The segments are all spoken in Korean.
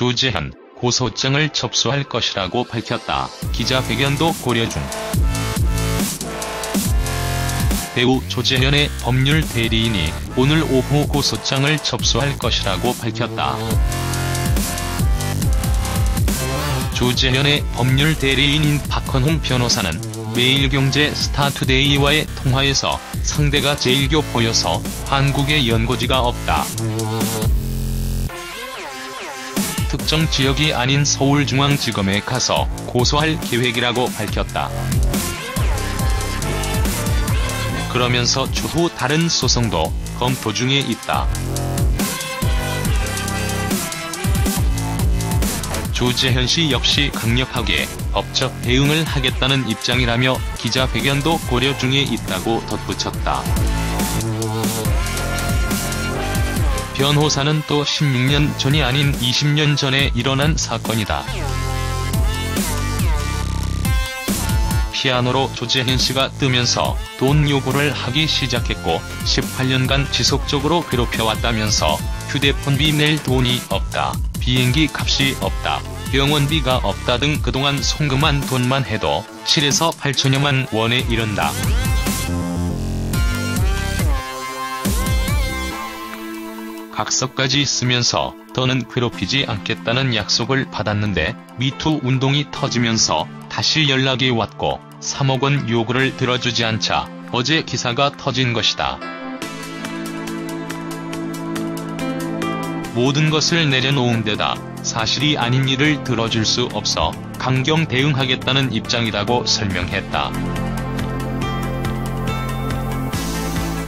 조재현, 고소장을 접수할 것이라고 밝혔다. 기자회견도 고려 중. 배우 조재현의 법률 대리인이 오늘 오후 고소장을 접수할 것이라고 밝혔다. 조재현의 법률 대리인인 박헌홍 변호사는 매일경제 스타투데이와의 통화에서 상대가 제1교포여서 한국에 연고지가 없다. 특정 지역이 아닌 서울중앙지검에 가서 고소할 계획이라고 밝혔다. 그러면서 추후 다른 소송도 검토 중에 있다. 조재현 씨 역시 강력하게 법적 대응을 하겠다는 입장이라며 기자회견도 고려 중에 있다고 덧붙였다. 변호사는 또 16년 전이 아닌 20년 전에 일어난 사건이다. 피아노로 조재현 씨가 뜨면서 돈 요구를 하기 시작했고 18년간 지속적으로 괴롭혀왔다면서 휴대폰비 낼 돈이 없다, 비행기 값이 없다, 병원비가 없다 등 그동안 송금한 돈만 해도 7에서 8천여만 원에 이른다. 각서까지 쓰면서 더는 괴롭히지 않겠다는 약속을 받았는데 미투 운동이 터지면서 다시 연락이 왔고 3억 원 요구를 들어주지 않자 어제 기사가 터진 것이다. 모든 것을 내려놓은 데다 사실이 아닌 일을 들어줄 수 없어 강경 대응하겠다는 입장이라고 설명했다.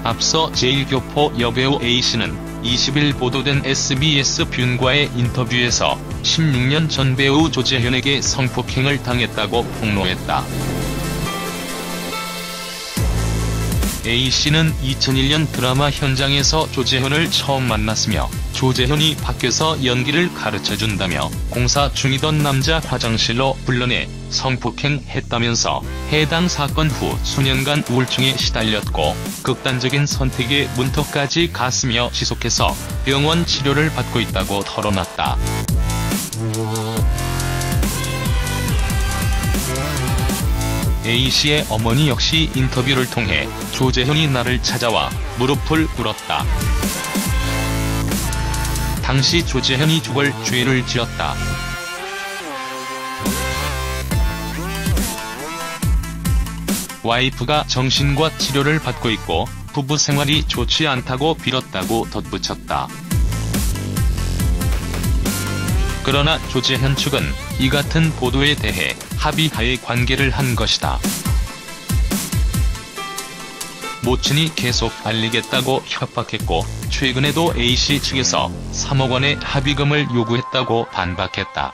앞서 제1교포 여배우 A씨는 20일 보도된 SBS 뷰과의 인터뷰에서 16년 전 배우 조재현에게 성폭행을 당했다고 폭로했다. A씨는 2001년 드라마 현장에서 조재현을 처음 만났으며 조재현이 밖에서 연기를 가르쳐준다며 공사 중이던 남자 화장실로 불러내 성폭행했다면서 해당 사건 후 수년간 우울증에 시달렸고 극단적인 선택에 문턱까지 갔으며 지속해서 병원 치료를 받고 있다고 털어놨다. A씨의 어머니 역시 인터뷰를 통해 조재현이 나를 찾아와 무릎을 꿇었다. 당시 조재현이 죽을 죄를 지었다. 와이프가 정신과 치료를 받고 있고 부부 생활이 좋지 않다고 빌었다고 덧붙였다. 그러나 조재현 측은 이 같은 보도에 대해 합의하에 관계를 한 것이다. 모친이 계속 알리겠다고 협박했고 최근에도 A씨 측에서 3억 원의 합의금을 요구했다고 반박했다.